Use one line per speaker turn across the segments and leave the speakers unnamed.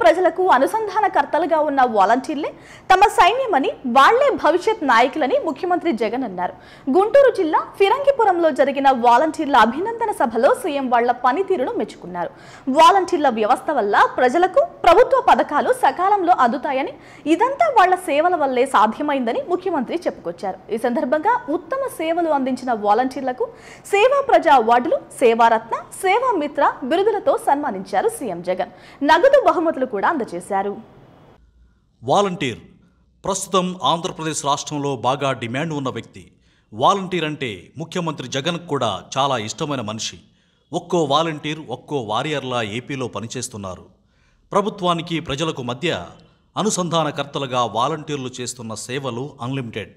ప్రజలకు అనుసంధానకర్తలుగా ఉన్న వాలంటీర్లే తమ సైన్యమని వాళ్ళే భవిష్యత్ నాయకులని ముఖ్యమంత్రి జగన్ అన్నారు. గుంటూరు జిల్లా ఫిరంగిపురంలో జరిగిన వాలంటీర్ల అభినందన సభలో సీఎం వాళ్ళ పనితీరును మెచ్చుకున్నారు. వాలంటీర్ల వ్యవస్థ వల్ల ప్రజలకు ప్రభుత్వ పథకాలు సకాలంలో అందుతాయని ఇదంతా వాళ్ళ సేవల వల్లే సాధ్యమైందని ముఖ్యమంత్రి చెప్పుకొచ్చారు. ఈ సందర్భంగా ఉత్తమ సేవలు అందించిన వాలంటీర్లకు సేవా ప్రజా అవార్డులు సేవారత్న సేవా మిత్ర బిరుదులతో సన్మానించారు సీఎం జగన్. నగదు బహుమతులు కూడా అందజేశారు.
వాలంటీర్. ప్రస్తుతం ఆంధ్రప్రదేశ్ రాష్ట్రంలో బాగా డిమాండ్ ఉన్న వ్యక్తి. వాలంటీర్ అంటే ముఖ్యమంత్రి జగన్ కూడా చాలా ఇష్టమైన మనిషి. ఒక్కో వాలంటీర్ ఒక్కో వారియర్లా ఏపీలో పనిచేస్తున్నారు. ప్రభుత్వానికి ప్రజలకు మధ్య అనుసంధానకర్తలుగా వాలంటీర్లు చేస్తున్న సేవలు అన్లిమిటెడ్.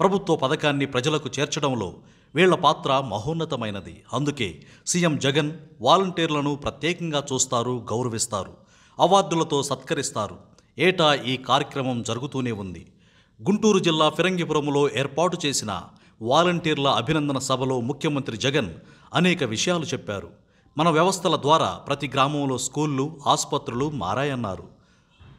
ప్రభుత్వ పథకాన్ని ప్రజలకు చేర్చడంలో వీళ్ళ పాత్ర మహోన్నతమైనది. అందుకే సీఎం జగన్ వాలంటీర్లను ప్రత్యేకంగా చూస్తారు గౌరవిస్తారు. అవార్డులతో సత్కరిస్తారు. ఏటా ఈ కార్యక్రమం జరుగుతూనే ఉంది. గుంటూరు జిల్లా ఫిరంగిపురంలో ఏర్పాటు చేసిన వాలంటీర్ల అభినందన సభలో ముఖ్యమంత్రి జగన్ అనేక విషయాలు చెప్పారు. మన వ్యవస్థల ద్వారా ప్రతి గ్రామంలో స్కూళ్ళు ఆసుపత్రులు మారాయన్నారు.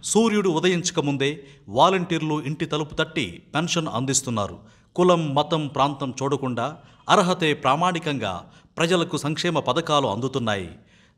సూర్యుడు ఉదయించకముందే వాలంటీర్లు ఇంటి తలుపు తట్టి పెన్షన్ అందిస్తున్నారు. కులం మతం ప్రాంతం చూడకుండా అర్హతే ప్రామాణికంగా ప్రజలకు సంక్షేమ పథకాలు అందుతున్నాయి.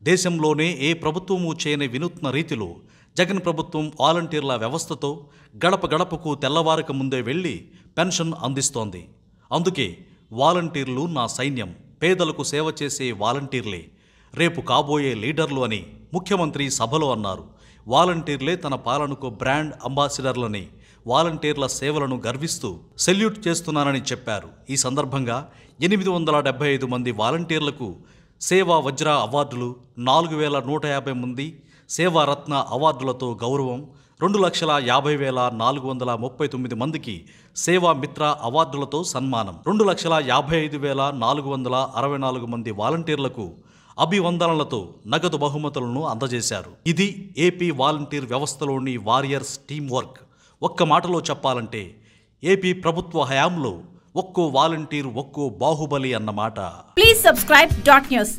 దేశంలోనే ఏ ప్రభుత్వము చేయని వినూత్న రీతిలో జగన్ ప్రభుత్వం వాలంటీర్ల వ్యవస్థతో గడప గడపకు తెల్లవారక ముందే వెళ్ళి పెన్షన్ అందిస్తోంది. అందుకే వాలంటీర్లు నా సైన్యం. పేదలకు సేవ చేసే వాలంటీర్లే. రేపు కాబోయే లీడర్లు అని ముఖ్యమంత్రి సభలో అన్నారు. వాలంటీర్లే తన పాలనకు బ్రాండ్ అంబాసిడర్లని వాలంటీర్ల సేవలను గర్విస్తూ సెల్యూట్ చేస్తున్నానని చెప్పారు. ఈ సందర్భంగా ఎనిమిది వందల డెబ్బై ఐదు మంది వాలంటీర్లకు సేవా వజ్ర అవార్డులు నాలుగు వేల నూట యాభై మంది సేవారత్న అవార్డులతో గౌరవం రెండు లక్షల యాభై వేల నాలుగు వందల ముప్పై తొమ్మిది మందికి సేవా మిత్ర అవార్డులతో సన్మానం. రెండు లక్షల యాభై ఐదు వేల నాలుగు వందల అరవై నాలుగు మంది వాలంటీర్లకు అభివందనలతో నగదు బహుమతులను అందజేశారు. ఇది ఏపీ వాలంటీర్ వ్యవస్థలోని వారియర్స్ టీం వర్క్ ఒక్క మాటలో చెప్పాలంటే ఏపీ ప్రభుత్వ హయాంలో ఒక్కో వాలంటీర్ ఒక్కో బాహుబలి అన్నమాట
ప్లీజ్ సబ్స్క్రైబ్ డాట్ న్యూస్